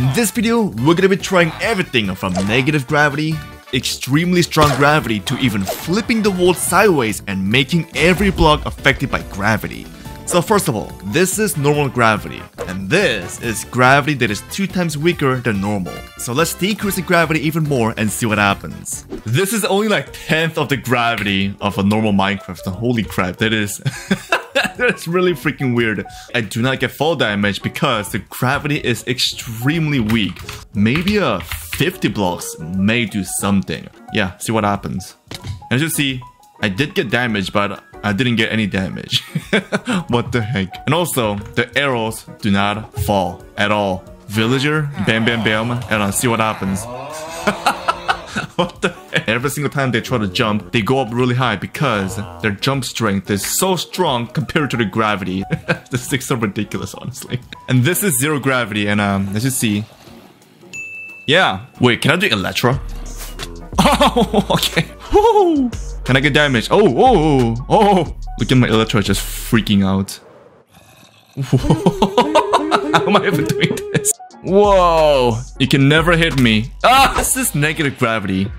In this video, we're gonna be trying everything from negative gravity, extremely strong gravity, to even flipping the world sideways and making every block affected by gravity. So first of all, this is normal gravity, and this is gravity that is two times weaker than normal. So let's decrease the gravity even more and see what happens. This is only like 10th of the gravity of a normal Minecraft. Holy crap, that is... That's really freaking weird. I do not get fall damage because the gravity is extremely weak. Maybe a 50 blocks may do something. Yeah, see what happens. As you see, I did get damage, but I didn't get any damage. what the heck? And also, the arrows do not fall at all. Villager, bam bam bam, and I'll see what happens. What the heck? Every single time they try to jump, they go up really high because their jump strength is so strong compared to the gravity. the sticks are ridiculous, honestly. And this is zero gravity, and um, as you see, yeah. Wait, can I do Elytra? Oh, okay. Woo! Can I get damage? Oh, oh, oh, oh. Look at my Elytra just freaking out. How am I even doing this? Whoa! You can never hit me. Ah, this is negative gravity.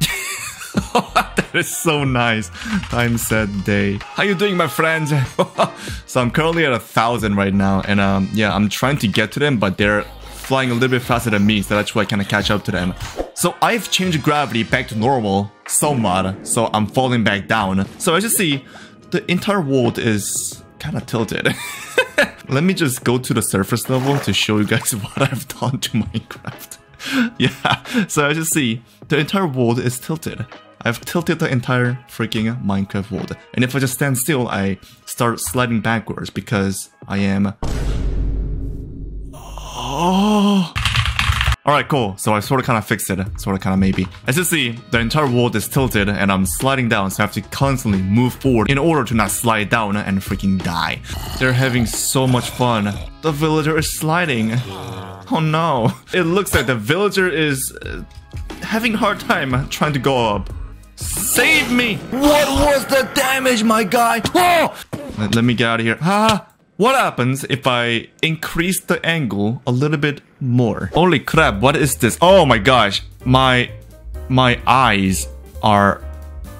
that is so nice. Time said day. How you doing, my friends? so I'm currently at a thousand right now, and um, yeah, I'm trying to get to them, but they're flying a little bit faster than me, so that's why I kind of catch up to them. So I've changed gravity back to normal somewhat, so I'm falling back down. So as you see, the entire world is kind of tilted. Let me just go to the surface level to show you guys what I've done to Minecraft. yeah, so as you see, the entire world is tilted. I've tilted the entire freaking Minecraft world. And if I just stand still, I start sliding backwards because I am... Alright, cool. So I sort of kind of fixed it. Sort of kind of maybe. As you see, the entire world is tilted and I'm sliding down so I have to constantly move forward in order to not slide down and freaking die. They're having so much fun. The villager is sliding. Oh no. It looks like the villager is uh, having a hard time trying to go up. Save me! What was the damage, my guy? Oh! Let, let me get out of here. Ah! What happens if I increase the angle a little bit more? Holy crap, what is this? Oh my gosh, my my eyes are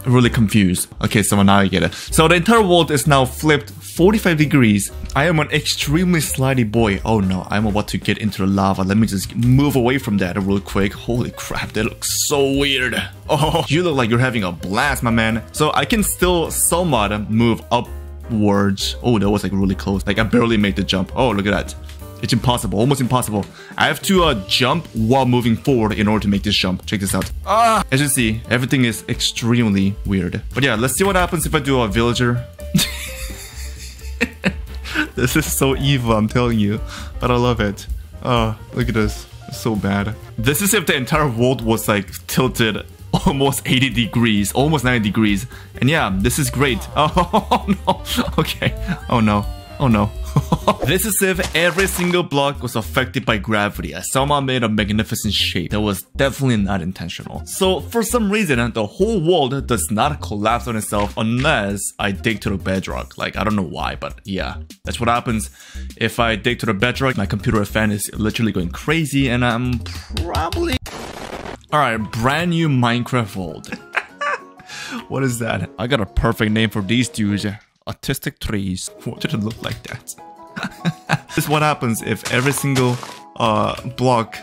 really confused. Okay, so now I get it. So the entire world is now flipped 45 degrees. I am an extremely slidey boy. Oh no, I'm about to get into the lava. Let me just move away from that real quick. Holy crap, that looks so weird. Oh, you look like you're having a blast, my man. So I can still somewhat move up words. Oh, that was like really close. Like I barely made the jump. Oh, look at that. It's impossible, almost impossible. I have to uh, jump while moving forward in order to make this jump. Check this out. Ah! As you see, everything is extremely weird. But yeah, let's see what happens if I do a villager. this is so evil, I'm telling you. But I love it. Oh, look at this. It's so bad. This is if the entire world was like tilted almost 80 degrees, almost 90 degrees. And yeah, this is great. Oh, no. Okay. Oh no. Oh no. this is if every single block was affected by gravity. I somehow made a magnificent shape that was definitely not intentional. So for some reason, the whole world does not collapse on itself unless I dig to the bedrock. Like, I don't know why, but yeah, that's what happens. If I dig to the bedrock, my computer fan is literally going crazy and I'm probably Alright, brand new Minecraft world. what is that? I got a perfect name for these dudes. Autistic trees. What did it look like that? this is what happens if every single uh, block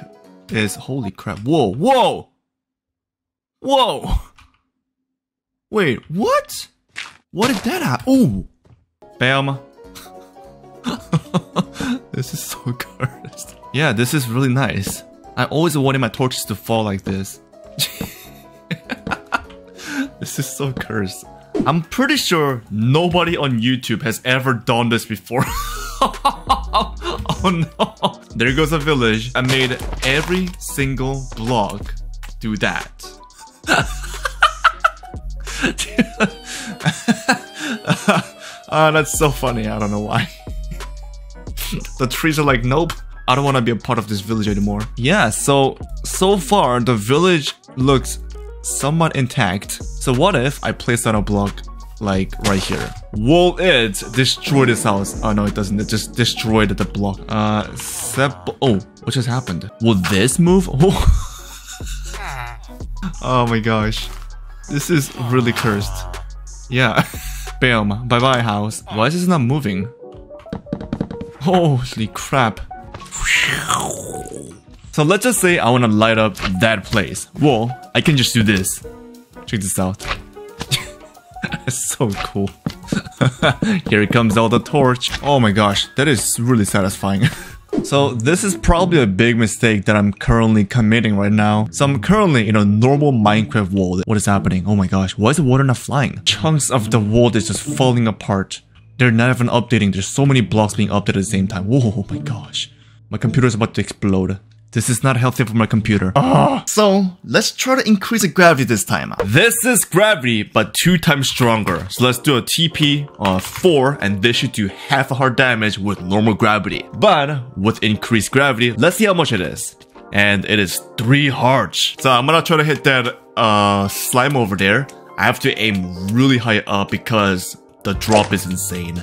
is... Holy crap. Whoa, whoa! Whoa! Wait, what? What did that happen? Ooh! Bam. this is so cursed. Yeah, this is really nice. I always wanted my torches to fall like this. this is so cursed. I'm pretty sure nobody on YouTube has ever done this before. oh no. There goes a village. I made every single block do that. uh, that's so funny. I don't know why. the trees are like, nope. I don't want to be a part of this village anymore. Yeah, so, so far, the village looks somewhat intact. So what if I place down a block like right here. Will it destroy this house? Oh no, it doesn't. It just destroyed the block. Uh, sep oh, What just happened? Will this move? Oh, oh my gosh. This is really cursed. Yeah. Bam. Bye-bye, house. Why is this not moving? Holy crap. So let's just say I want to light up that place. Well, I can just do this. Check this out. So cool. Here comes all the torch. Oh my gosh, that is really satisfying. So this is probably a big mistake that I'm currently committing right now. So I'm currently in a normal Minecraft world. What is happening? Oh my gosh, why is the water not flying? Chunks of the world is just falling apart. They're not even updating. There's so many blocks being updated at the same time. Whoa, oh my gosh. My computer is about to explode. This is not healthy for my computer. Oh. So, let's try to increase the gravity this time. This is gravity, but two times stronger. So let's do a TP on 4, and this should do half a heart damage with normal gravity. But, with increased gravity, let's see how much it is. And it is 3 hearts. So I'm gonna try to hit that uh, slime over there. I have to aim really high up because the drop is insane.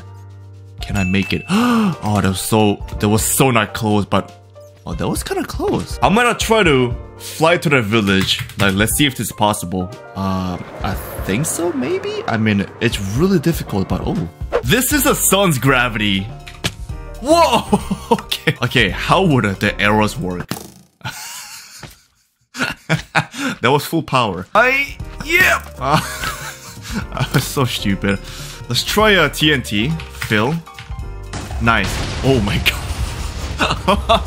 Can I make it? oh, that was so, that was so not close, but Oh, that was kind of close. I'm gonna try to fly to the village. Like, let's see if this is possible. Uh, I think so, maybe? I mean, it's really difficult, but oh. This is the sun's gravity. Whoa! okay. Okay, how would the arrows work? that was full power. I... Yeah! Uh, I was so stupid. Let's try a TNT. Phil. Nice. Oh my god.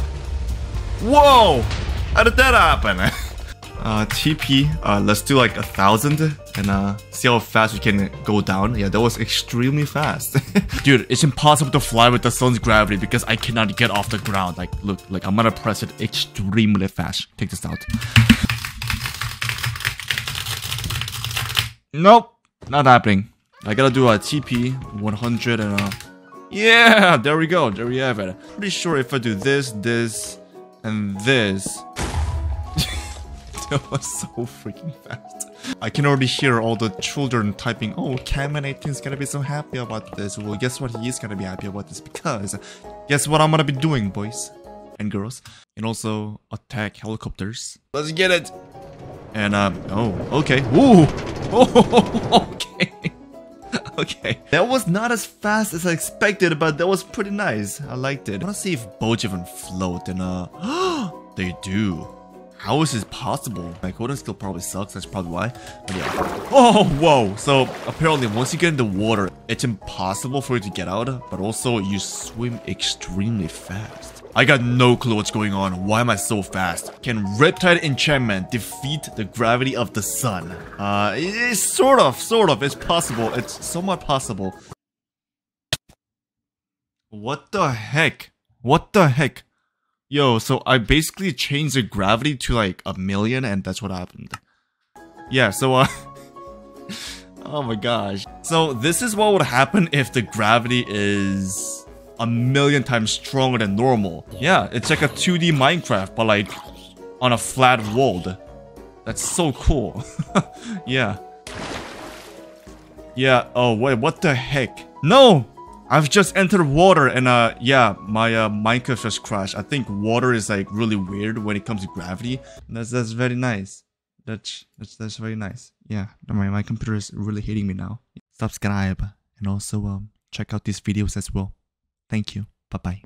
Whoa! How did that happen? uh, TP, uh, let's do like a thousand and uh, see how fast we can go down. Yeah, that was extremely fast. Dude, it's impossible to fly with the sun's gravity because I cannot get off the ground. Like, look, like I'm gonna press it extremely fast. Take this out. Nope, not happening. I gotta do a TP 100 and uh, yeah, there we go. There we have it. Pretty sure if I do this, this, and this... that was so freaking fast. I can already hear all the children typing, oh, Cameron18 is gonna be so happy about this. Well, guess what? He is gonna be happy about this because guess what I'm gonna be doing, boys and girls? And also attack helicopters. Let's get it! And, um, oh, okay. Ooh! Oh, okay. okay. That was not as fast as I expected, but that was pretty nice. I liked it. I want to see if boats even float, and uh, they do. How is this possible? My coding skill probably sucks, that's probably why. But yeah. Oh, whoa! So, apparently once you get in the water, it's impossible for you to get out, but also you swim extremely fast. I got no clue what's going on. Why am I so fast? Can Riptide Enchantment defeat the gravity of the sun? Uh, it's sort of, sort of. It's possible. It's somewhat possible. What the heck? What the heck? Yo, so I basically changed the gravity to like a million and that's what happened. Yeah, so uh... oh my gosh. So this is what would happen if the gravity is a million times stronger than normal. Yeah, it's like a 2D Minecraft, but like on a flat world. That's so cool. yeah. Yeah, oh wait, what the heck? No! I've just entered water and uh, yeah, my uh, Minecraft just crashed. I think water is like really weird when it comes to gravity. That's that's very nice. That's that's that's very nice. Yeah, my my computer is really hitting me now. Subscribe and also um check out these videos as well. Thank you. Bye bye.